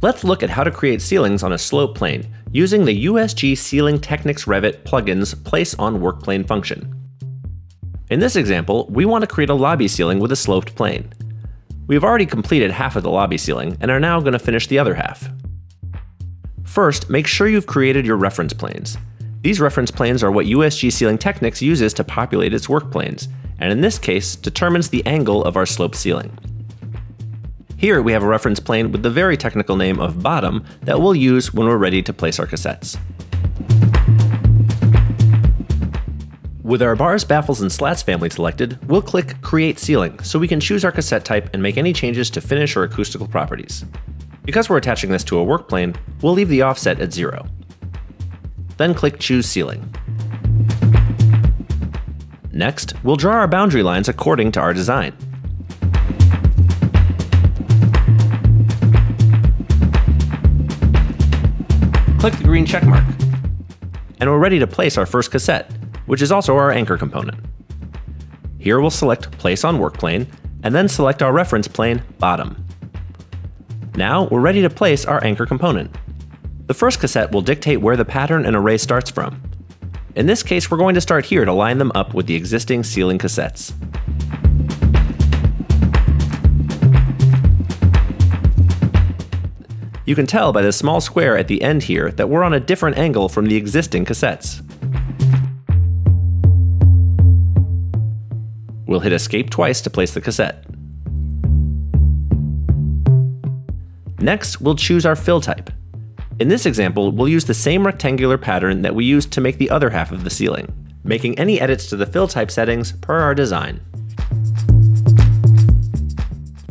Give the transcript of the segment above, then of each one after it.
Let's look at how to create ceilings on a slope plane using the USG Ceiling Technix Revit plugin's Place on Work Plane function. In this example, we want to create a lobby ceiling with a sloped plane. We've already completed half of the lobby ceiling and are now going to finish the other half. First, make sure you've created your reference planes. These reference planes are what USG Ceiling Technix uses to populate its work planes, and in this case, determines the angle of our sloped ceiling. Here we have a reference plane with the very technical name of bottom that we'll use when we're ready to place our cassettes. With our bars, baffles, and slats family selected, we'll click Create Ceiling so we can choose our cassette type and make any changes to finish or acoustical properties. Because we're attaching this to a work plane, we'll leave the offset at zero. Then click Choose Ceiling. Next, we'll draw our boundary lines according to our design. Click the green checkmark. And we're ready to place our first cassette, which is also our anchor component. Here we'll select Place on Work Plane, and then select our reference plane, Bottom. Now we're ready to place our anchor component. The first cassette will dictate where the pattern and array starts from. In this case, we're going to start here to line them up with the existing ceiling cassettes. You can tell by the small square at the end here that we're on a different angle from the existing cassettes. We'll hit escape twice to place the cassette. Next, we'll choose our fill type. In this example, we'll use the same rectangular pattern that we used to make the other half of the ceiling, making any edits to the fill type settings per our design.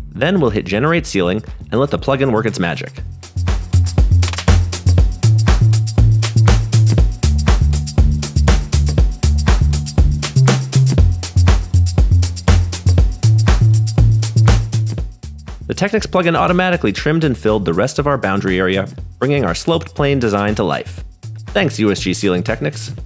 Then we'll hit Generate Ceiling and let the plugin work its magic. Technix plugin automatically trimmed and filled the rest of our boundary area, bringing our sloped plane design to life. Thanks USG Ceiling Technix.